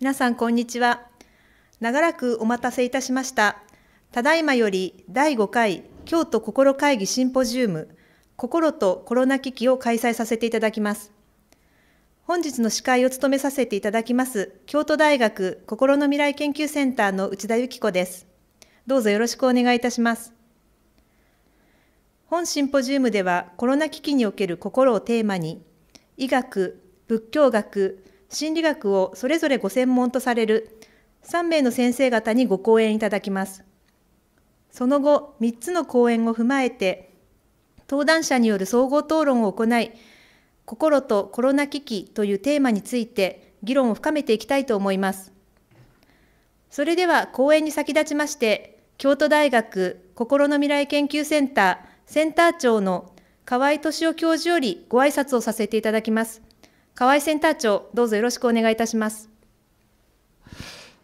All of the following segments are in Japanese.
皆さんこんにちは。長らくお待たせいたしました。ただいまより第5回京都心会議シンポジウム心とコロナ危機を開催させていただきます。本日の司会を務めさせていただきます京都大学心の未来研究センターの内田由紀子です。どうぞよろしくお願いいたします。本シンポジウムではコロナ危機における心をテーマに医学仏教学心理学をそれぞれご専門とされる3名の先生方にご講演いただきます。その後、3つの講演を踏まえて、登壇者による総合討論を行い、心とコロナ危機というテーマについて議論を深めていきたいと思います。それでは講演に先立ちまして、京都大学心の未来研究センターセンター長の河合敏夫教授よりご挨拶をさせていただきます。河合センター長、どうぞよろしくお願いいたします。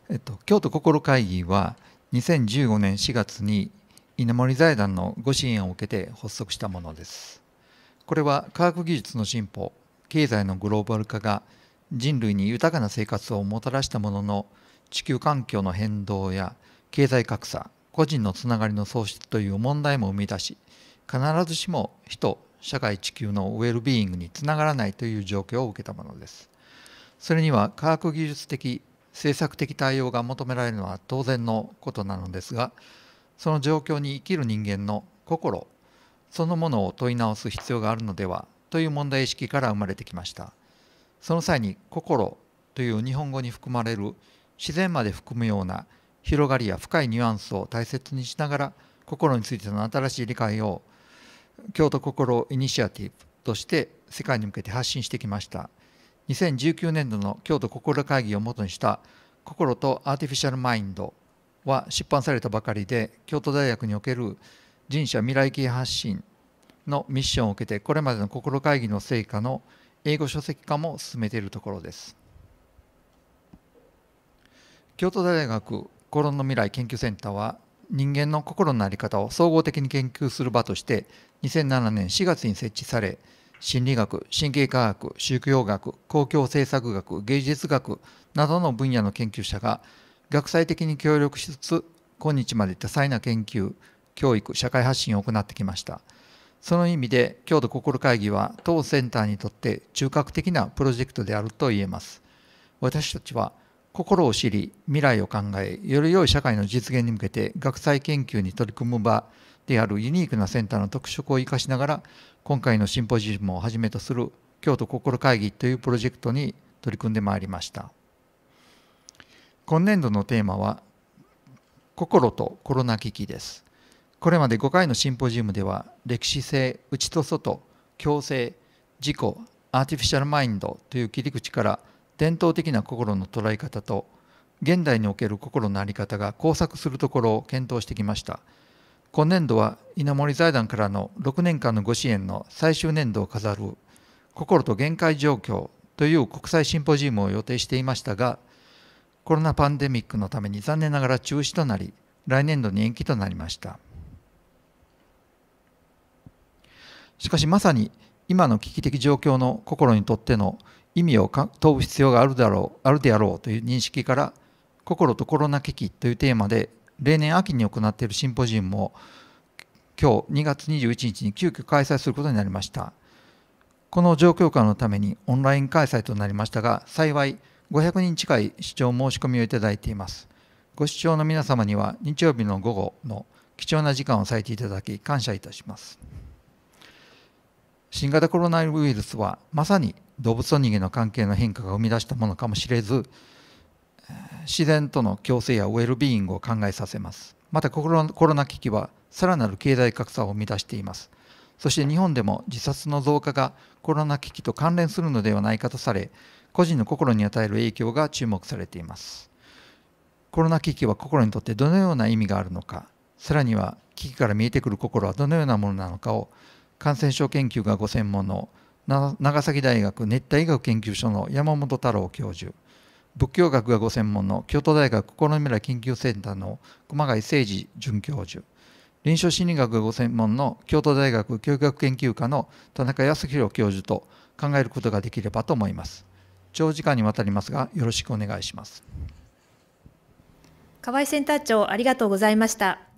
えっと、京都心会議は2015年4月に稲森財団のご支援を受けて発足したものです。これは科学技術の進歩、経済のグローバル化が人類に豊かな生活をもたらしたものの地球環境の変動や経済格差個人のつながりの喪失という問題も生み出し必ずしも人社会地球のウェルビーイングにつながらないという状況を受けたものです。それには科学技術的政策的対応が求められるのは当然のことなのですがその状況に生きる人間の心そのものを問い直す必要があるのではという問題意識から生まれてきましたその際に「心」という日本語に含まれる自然まで含むような広がりや深いニュアンスを大切にしながら心についての新しい理解を京都心イニシアティブとして世界に向けて発信してきました。2019年度の京都心会議をもとにした「心とアーティフィシャルマインド」は出版されたばかりで京都大学における人社未来系発信のミッションを受けてこれまでの心会議の成果の英語書籍化も進めているところです京都大学心の未来研究センターは人間の心の在り方を総合的に研究する場として2007年4月に設置され心理学神経科学宗教学公共政策学芸術学などの分野の研究者が学際的に協力しつつ今日まで多彩な研究教育社会発信を行ってきました。その意味で京都心会議は当センターにとって中核的なプロジェクトであると言えます。私たちは心を知り未来を考えより良い社会の実現に向けて学際研究に取り組む場であるユニークなセンターの特色を生かしながら今回のシンポジウムをはじめとする京都心会議というプロジェクトに取り組んでまいりました。今年度のテーマは心とコロナ危機です。これまで5回のシンポジウムでは歴史性内と外共生自己アーティフィシャルマインドという切り口から伝統的な心の捉え方と現代における心の在り方が交錯するところを検討してきました。今年度は稲森財団からの6年間のご支援の最終年度を飾る心と限界状況という国際シンポジウムを予定していましたがコロナパンデミックのために残念ながら中止となり来年度に延期となりました。しかしまさに今の危機的状況の心にとっての意味を問う必要があるだろうあるであろうという認識から心とコロナ危機というテーマで例年秋に行っているシンポジウムを今日2月21日に急遽開催することになりました。この状況下のためにオンライン開催となりましたが幸い500人近い視聴申し込みをいただいています。ご視聴の皆様には日曜日の午後の貴重な時間を割いていただき感謝いたします。新型コロナウイルスはまさに動物と人間の関係の変化が生み出したものかもしれず自然との共生やウェルビーイングを考えさせます。またコロナ危機はさらなる経済格差を生み出しています。そして日本でも自殺の増加がコロナ危機と関連するのではないかとされ個人の心に与える影響が注目されています。コロナ危機は心にとってどのような意味があるのかさらには危機から見えてくる心はどのようなものなのかを感染症研究がご専門の長崎大学熱帯医学研究所の山本太郎教授。仏教学がご専門の京都大学心の未来研究センターの熊谷誠二准教授。臨床心理学がご専門の京都大学教育学研究科の田中康弘教授と考えることができればと思います。長時間にわたりますがよろしくお願いします。河合センター長ありがとうございました。